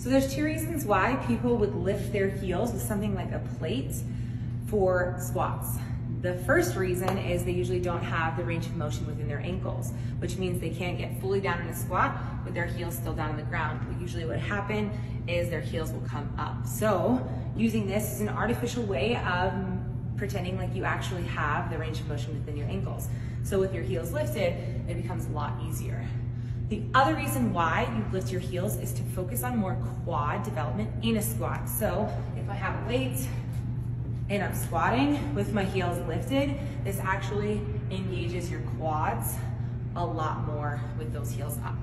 So there's two reasons why people would lift their heels with something like a plate for squats. The first reason is they usually don't have the range of motion within their ankles, which means they can't get fully down in a squat with their heels still down on the ground. Usually what happen is their heels will come up. So using this is an artificial way of pretending like you actually have the range of motion within your ankles. So with your heels lifted, it becomes a lot easier. The other reason why you lift your heels is to focus on more quad development in a squat. So if I have a weight, and I'm squatting with my heels lifted, this actually engages your quads a lot more with those heels up.